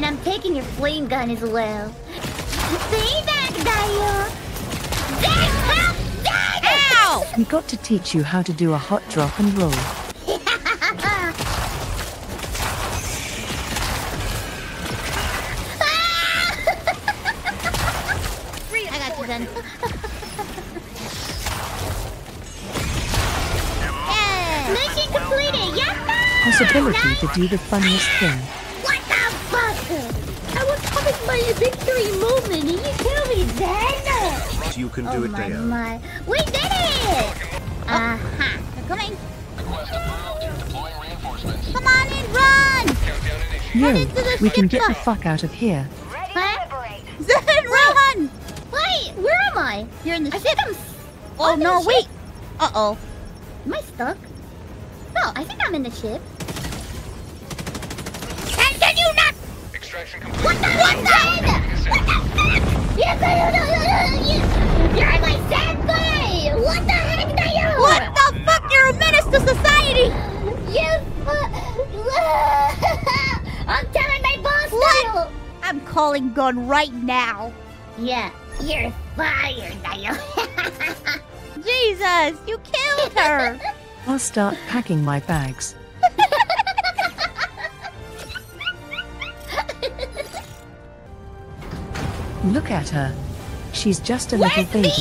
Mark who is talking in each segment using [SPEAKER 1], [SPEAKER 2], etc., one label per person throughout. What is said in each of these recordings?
[SPEAKER 1] And I'm taking your flame gun as well. Payback, Dio! Dad!
[SPEAKER 2] Ow!
[SPEAKER 3] We got to teach you how to do a hot drop and roll.
[SPEAKER 1] I got you, then. Mission completed! Yatta!
[SPEAKER 3] Possibility to do the funniest thing.
[SPEAKER 1] Victory moment and you kill me then?
[SPEAKER 4] You can
[SPEAKER 1] oh
[SPEAKER 4] do it,
[SPEAKER 1] my,
[SPEAKER 4] Deo.
[SPEAKER 1] my. We did it! Uh-huh.
[SPEAKER 2] They're coming. Come on in, run!
[SPEAKER 3] Yo,
[SPEAKER 2] into the
[SPEAKER 3] we can get the fuck out of here.
[SPEAKER 1] What?
[SPEAKER 2] Zen, run!
[SPEAKER 1] Wait, where am I?
[SPEAKER 2] You're in the
[SPEAKER 1] I
[SPEAKER 2] ship.
[SPEAKER 1] think I'm...
[SPEAKER 2] Oh
[SPEAKER 1] I'm
[SPEAKER 2] no, wait. Uh-oh.
[SPEAKER 1] Am I stuck? No, I think I'm in the ship.
[SPEAKER 2] And can you not?
[SPEAKER 5] Extraction complete.
[SPEAKER 1] What the? What? What the fuck? Yes, I don't know. You're my senpai! What the heck are you?
[SPEAKER 2] What the fuck? You're a menace to society!
[SPEAKER 1] You... I'm telling my boss
[SPEAKER 2] What?
[SPEAKER 1] now!
[SPEAKER 2] I'm calling gun right now.
[SPEAKER 1] Yeah, you're fired, Dio.
[SPEAKER 2] Jesus, you killed her!
[SPEAKER 3] I'll start packing my bags. Look at her. She's just a little
[SPEAKER 1] Where's me?
[SPEAKER 3] baby.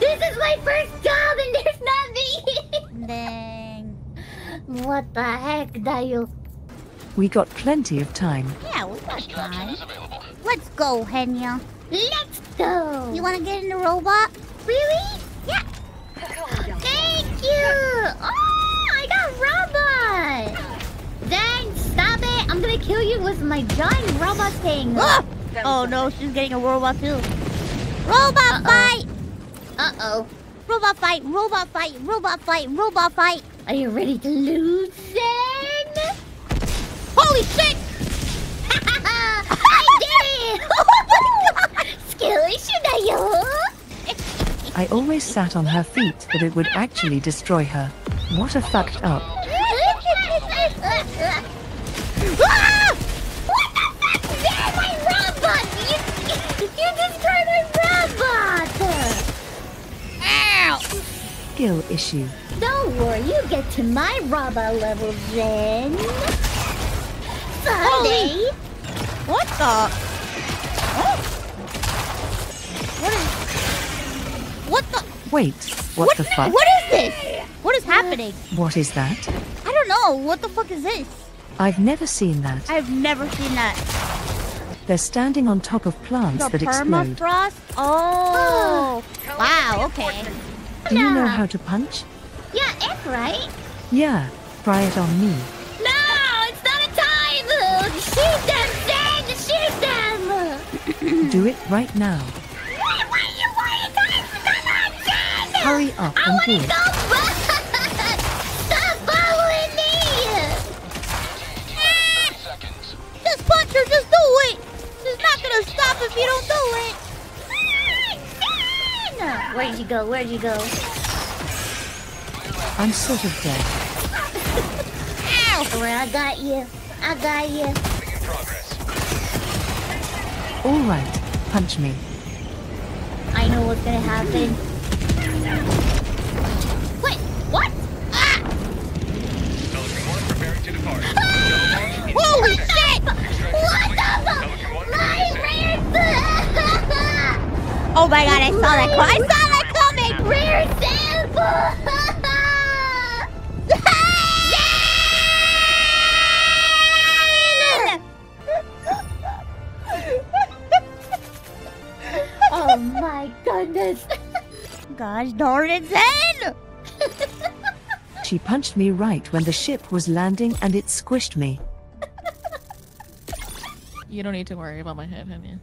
[SPEAKER 1] this is my first job and there's not me!
[SPEAKER 2] Dang.
[SPEAKER 1] what the heck, Dio?
[SPEAKER 3] We got plenty of time.
[SPEAKER 2] Yeah, we got time. Let's go, Henya.
[SPEAKER 1] Let's go!
[SPEAKER 2] You wanna get in the robot?
[SPEAKER 1] Really?
[SPEAKER 2] Yeah.
[SPEAKER 1] Thank you! Oh, I'm gonna kill you with my giant robot thing!
[SPEAKER 2] Ah! Oh no, she's getting a robot too. Robot
[SPEAKER 1] Uh-oh.
[SPEAKER 2] fight!
[SPEAKER 1] Uh-oh.
[SPEAKER 2] Robot fight! Robot fight! Robot fight! Robot fight!
[SPEAKER 1] Are you ready to lose then?
[SPEAKER 2] Holy shit!
[SPEAKER 1] I did it! Skill issue, Dayo!
[SPEAKER 3] I always sat on her feet that it would actually destroy her. What a fucked up. Skill issue.
[SPEAKER 1] Don't worry, you get to my robot level then. Sunday!
[SPEAKER 2] What the? Oh. What is? What the?
[SPEAKER 3] Wait, what, the fuck?
[SPEAKER 2] What is this? What is happening?
[SPEAKER 3] What is that?
[SPEAKER 2] I don't know. What the fuck is this?
[SPEAKER 3] I've never seen that.
[SPEAKER 2] I've never seen that.
[SPEAKER 3] They're standing on top of plants
[SPEAKER 2] The
[SPEAKER 3] that explode.
[SPEAKER 2] permafrost? Oh. Ah. wow, okay.
[SPEAKER 3] Do you know how to punch?
[SPEAKER 1] Yeah, F, right?
[SPEAKER 3] Yeah, try it on me.
[SPEAKER 1] No, it's not a time! Shoot them, Zen! Shoot them!
[SPEAKER 3] Do it right now.
[SPEAKER 1] Why, why you want to Come on, Zen!
[SPEAKER 3] Hurry up
[SPEAKER 1] I
[SPEAKER 3] and
[SPEAKER 1] want
[SPEAKER 3] do it.
[SPEAKER 1] Where'd you go? Where'd you go?
[SPEAKER 3] I'm sort of dead.
[SPEAKER 2] Ow!
[SPEAKER 1] Don't I got you. I got you.
[SPEAKER 3] All right, punch me.
[SPEAKER 1] I know what's gonna happen. Wait, what? Ah!
[SPEAKER 5] Pelican 1 preparing to.
[SPEAKER 2] Holy shit!
[SPEAKER 1] What the fuck? My rare
[SPEAKER 2] Oh my god, I saw that. co- I saw that coming.
[SPEAKER 1] Rare sample! oh my goodness.
[SPEAKER 2] Gosh darn it, Zen!
[SPEAKER 3] She punched me right when the ship was landing and it squished me.
[SPEAKER 6] You don't need to worry about my head, honey.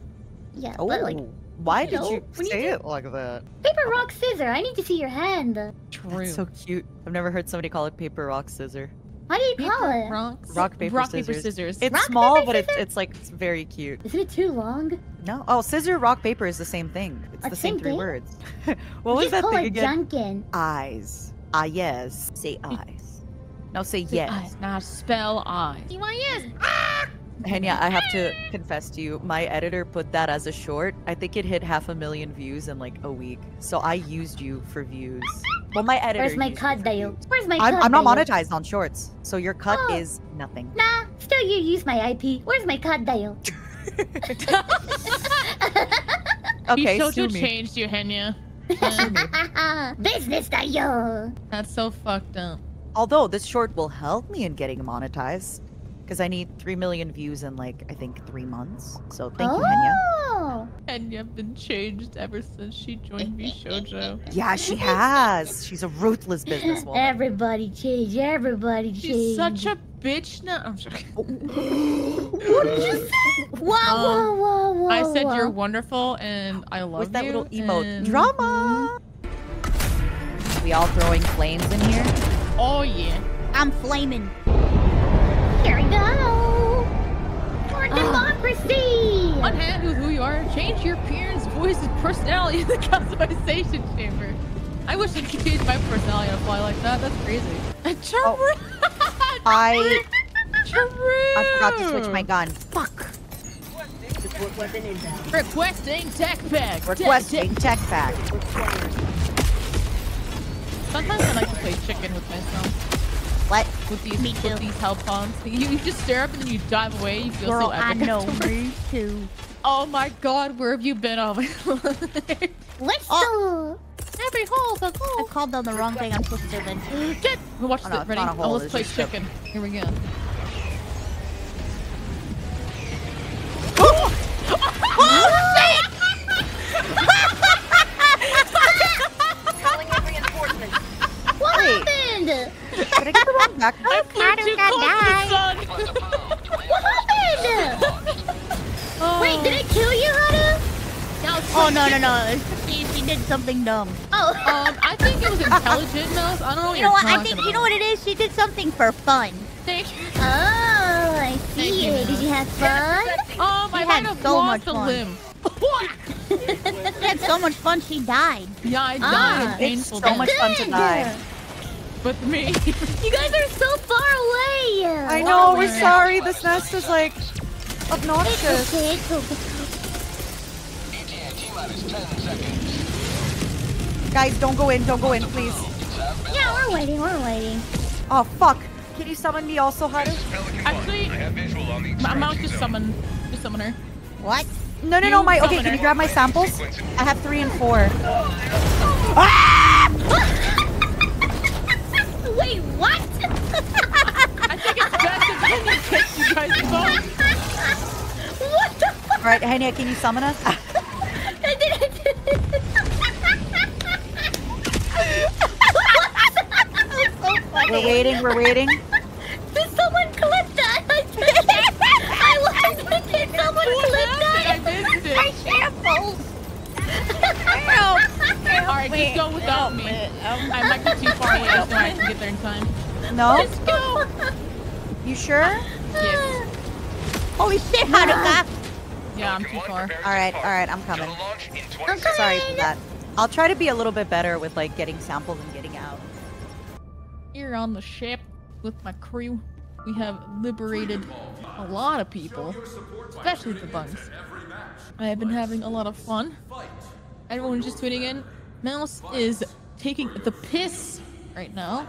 [SPEAKER 1] Yeah,
[SPEAKER 7] Oh,
[SPEAKER 1] but like
[SPEAKER 7] why
[SPEAKER 1] you
[SPEAKER 7] did
[SPEAKER 1] know,
[SPEAKER 7] you
[SPEAKER 1] when you
[SPEAKER 7] say
[SPEAKER 1] do-
[SPEAKER 7] it like that?
[SPEAKER 1] paper, rock, scissor. I need to see your hand.
[SPEAKER 6] True.
[SPEAKER 7] That's so cute. I've never heard somebody call it paper, rock, scissor.
[SPEAKER 1] How do you call it?
[SPEAKER 6] Rocks.
[SPEAKER 7] Rock, paper,
[SPEAKER 6] Rock, paper,
[SPEAKER 7] scissors.
[SPEAKER 6] scissors.
[SPEAKER 7] It's
[SPEAKER 1] Rock,
[SPEAKER 7] small,
[SPEAKER 1] paper,
[SPEAKER 7] but it's it's like it's very cute.
[SPEAKER 1] Isn't it too long?
[SPEAKER 7] No, oh, scissor, rock, paper is the same thing. It's the same
[SPEAKER 1] same
[SPEAKER 7] three words. what was
[SPEAKER 1] Just
[SPEAKER 7] that
[SPEAKER 1] call
[SPEAKER 7] thing
[SPEAKER 1] it
[SPEAKER 7] again?
[SPEAKER 1] Janken.
[SPEAKER 7] Eyes. Ah, yes. Say eyes. Now say
[SPEAKER 6] Say
[SPEAKER 7] yes.
[SPEAKER 6] eyes. Now spell eyes.
[SPEAKER 2] C-Y-S.
[SPEAKER 7] Henya, I have to confess to you, my editor put that as a short. I think it hit half a million views in like a week. So I used you for views. Well, my editor.
[SPEAKER 1] Where's my
[SPEAKER 7] used
[SPEAKER 1] cut,
[SPEAKER 7] for
[SPEAKER 1] Dale? Where's my
[SPEAKER 7] I'm,
[SPEAKER 1] cut,
[SPEAKER 7] I'm not
[SPEAKER 1] Dale?
[SPEAKER 7] monetized on shorts, so your cut
[SPEAKER 1] Oh.
[SPEAKER 7] is nothing.
[SPEAKER 1] Nah, still you use my IP. Where's my cut, Dale?
[SPEAKER 7] Okay,
[SPEAKER 6] he showed you
[SPEAKER 7] sue
[SPEAKER 6] changed you, Henya.
[SPEAKER 1] Business, Dale.
[SPEAKER 6] That's so fucked up.
[SPEAKER 7] Although this short will help me in getting monetized, because I need three million views in like I think three months. So thank you, Henya.
[SPEAKER 1] Oh.
[SPEAKER 6] Henya been changed ever since she joined VShojo.
[SPEAKER 7] Yeah, she has. She's a ruthless businesswoman.
[SPEAKER 1] Everybody change. Everybody change.
[SPEAKER 6] She's such a bitch now. I'm joking.
[SPEAKER 1] What did you say? Whoa,
[SPEAKER 6] Um,
[SPEAKER 1] whoa, whoa, whoa.
[SPEAKER 6] I said
[SPEAKER 1] whoa.
[SPEAKER 6] you're wonderful and I love
[SPEAKER 7] Where's that
[SPEAKER 6] you.
[SPEAKER 7] little emote?
[SPEAKER 6] and-
[SPEAKER 7] Drama. We all throwing flames in here.
[SPEAKER 6] Oh yeah.
[SPEAKER 2] I'm flaming.
[SPEAKER 1] Here we go. For ah. democracy.
[SPEAKER 6] Unhand with who you are. Change your appearance, voice, and personality in the customization chamber. I wish I could change my personality on a fly like that. That's crazy. True.
[SPEAKER 7] Oh. I
[SPEAKER 6] True.
[SPEAKER 7] I forgot to switch my gun. Fuck.
[SPEAKER 6] Requesting tech pack.
[SPEAKER 7] Requesting tech pack.
[SPEAKER 6] Sometimes I like to play chicken with myself. With these,
[SPEAKER 2] Me too.
[SPEAKER 6] with these hellpods. You, you just stare up and then you dive away. You feel
[SPEAKER 2] Girl,
[SPEAKER 6] so
[SPEAKER 2] I know.
[SPEAKER 6] afterwards.
[SPEAKER 2] Me too.
[SPEAKER 6] Oh my god, where have you been all?
[SPEAKER 1] Let's
[SPEAKER 2] Oh.
[SPEAKER 1] go.
[SPEAKER 6] Every hole's a
[SPEAKER 2] I
[SPEAKER 6] hole.
[SPEAKER 2] called on the wrong thing. I'm supposed to do then.
[SPEAKER 6] Get. Watch
[SPEAKER 7] Oh, no,
[SPEAKER 6] it.
[SPEAKER 7] it's
[SPEAKER 6] Ready?
[SPEAKER 7] hole,
[SPEAKER 6] Oh, let's play chicken. Here we go.
[SPEAKER 7] Get the wrong backpack?
[SPEAKER 6] I flew too close to the sun.
[SPEAKER 1] What happened?
[SPEAKER 6] Oh.
[SPEAKER 1] Wait, did it kill you, Haru?
[SPEAKER 2] Oh no no no! She, she did something dumb.
[SPEAKER 1] Oh.
[SPEAKER 6] Um, I think it was intelligent mouse. I don't know what
[SPEAKER 2] You
[SPEAKER 6] you're
[SPEAKER 2] know what? I
[SPEAKER 6] talking
[SPEAKER 2] think you know what it is. She did something for fun.
[SPEAKER 6] Thank you.
[SPEAKER 1] Oh, I
[SPEAKER 6] Thank
[SPEAKER 1] see
[SPEAKER 6] you,
[SPEAKER 1] it. Did you have fun?
[SPEAKER 6] Um, I
[SPEAKER 2] had
[SPEAKER 6] might have
[SPEAKER 2] so
[SPEAKER 6] lost
[SPEAKER 2] much
[SPEAKER 6] a
[SPEAKER 2] fun.
[SPEAKER 6] limb. What?
[SPEAKER 2] She had so much fun. She died.
[SPEAKER 6] Yeah, I died
[SPEAKER 1] Ah,
[SPEAKER 7] it's
[SPEAKER 6] painful
[SPEAKER 7] so much fun to die.
[SPEAKER 6] With me.
[SPEAKER 1] You guys are so far away.
[SPEAKER 7] I know,
[SPEAKER 6] Oh,
[SPEAKER 7] we're
[SPEAKER 6] man.
[SPEAKER 7] sorry. This nest is like
[SPEAKER 1] It's
[SPEAKER 7] obnoxious.
[SPEAKER 1] okay. It's okay.
[SPEAKER 7] Guys, don't go in, don't go in, please.
[SPEAKER 1] Yeah, we're waiting. We're waiting.
[SPEAKER 7] Oh fuck. Can you summon me also, Haru?
[SPEAKER 6] Actually,
[SPEAKER 5] I have visual on
[SPEAKER 6] My mouth just summon, just summon her.
[SPEAKER 2] What?
[SPEAKER 7] No, no,
[SPEAKER 6] You
[SPEAKER 7] no, my okay,
[SPEAKER 6] summon
[SPEAKER 7] can you grab my samples? I have three and four. Ah!
[SPEAKER 1] Wait, what?
[SPEAKER 6] I think it's best if Henya kicks you guys both.
[SPEAKER 1] what the fuck?
[SPEAKER 7] Alright, Henya, can you summon us?
[SPEAKER 1] I didn't.
[SPEAKER 7] we're waiting, we're waiting.
[SPEAKER 1] Did someone clip that? I did. I was. Did someone
[SPEAKER 6] What
[SPEAKER 1] clip
[SPEAKER 6] happened? I
[SPEAKER 1] that?
[SPEAKER 6] missed it.
[SPEAKER 2] Shambles.
[SPEAKER 6] Alright, just go without me. I might be too far away, so I can get there in time.
[SPEAKER 7] No?
[SPEAKER 6] Let's go.
[SPEAKER 7] You sure?
[SPEAKER 6] Yes.
[SPEAKER 2] Holy shit, Haruka.
[SPEAKER 6] Yeah, I'm too far.
[SPEAKER 7] Alright, alright, I'm coming.
[SPEAKER 5] Shuttle launch in 20
[SPEAKER 1] I'm
[SPEAKER 5] seconds.
[SPEAKER 7] Sorry for that. I'll try to be a little bit better with like getting samples and getting out.
[SPEAKER 6] Here on the ship with my crew, we have liberated a lot of people, especially the bugs. I have been having a lot of fun. Everyone just tuning in. Mouse is taking the piss right now,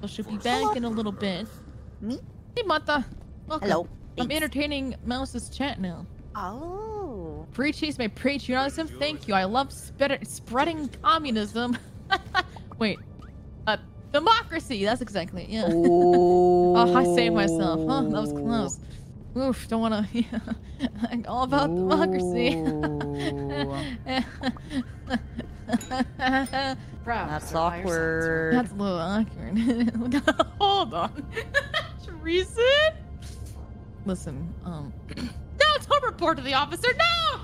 [SPEAKER 6] so she'll be back in a little bit.
[SPEAKER 7] Me?
[SPEAKER 6] Hey, Mata. Welcome.
[SPEAKER 7] Hello.
[SPEAKER 6] I'm
[SPEAKER 7] Thanks.
[SPEAKER 6] entertaining Mouse's chat now.
[SPEAKER 7] Oh.
[SPEAKER 6] Preaching my patriotism. Thank you. I love spread- spreading communism. Wait. Uh, democracy. That's exactly it. Yeah.
[SPEAKER 7] Oh.
[SPEAKER 6] Oh, I saved myself. Huh? That was close. Oof, don't wanna. Yeah. I'm all about democracy.
[SPEAKER 7] That's awkward.
[SPEAKER 6] That's a little awkward. Hold on. Teresa? Listen, um. No, don't report to the officer. No!